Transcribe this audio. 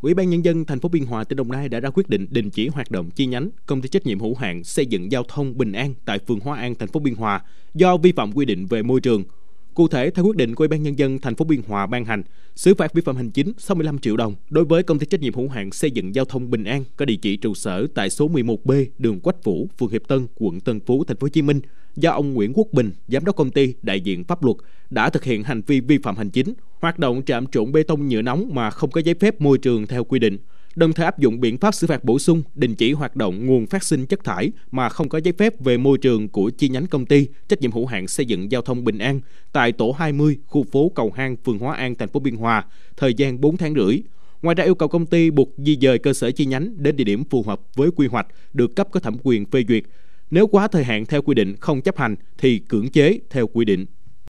Ủy ban nhân dân thành phố Biên Hòa, tỉnh Đồng Nai đã ra quyết định đình chỉ hoạt động chi nhánh công ty trách nhiệm hữu hạn xây dựng giao thông Bình An tại phường Hóa An, thành phố Biên Hòa do vi phạm quy định về môi trường. Cụ thể, theo quyết định của Ủy ban nhân dân thành phố Biên Hòa ban hành, xử phạt vi phạm hành chính 65 triệu đồng đối với công ty trách nhiệm hữu hạn xây dựng giao thông Bình An có địa chỉ trụ sở tại số 11B đường Quách Vũ, phường Hiệp Tân, quận Tân Phú, thành phố Hồ Chí Minh do ông Nguyễn Quốc Bình, giám đốc công ty đại diện pháp luật đã thực hiện hành vi vi phạm hành chính, hoạt động trạm trộn bê tông nhựa nóng mà không có giấy phép môi trường theo quy định đồng thời áp dụng biện pháp xử phạt bổ sung, đình chỉ hoạt động nguồn phát sinh chất thải mà không có giấy phép về môi trường của chi nhánh công ty trách nhiệm hữu hạn xây dựng giao thông Bình An tại tổ 20, khu phố Cầu Hang, phường Hóa An, thành phố Biên Hòa, thời gian 4 tháng rưỡi. Ngoài ra yêu cầu công ty buộc di dời cơ sở chi nhánh đến địa điểm phù hợp với quy hoạch được cấp có thẩm quyền phê duyệt. Nếu quá thời hạn theo quy định không chấp hành thì cưỡng chế theo quy định.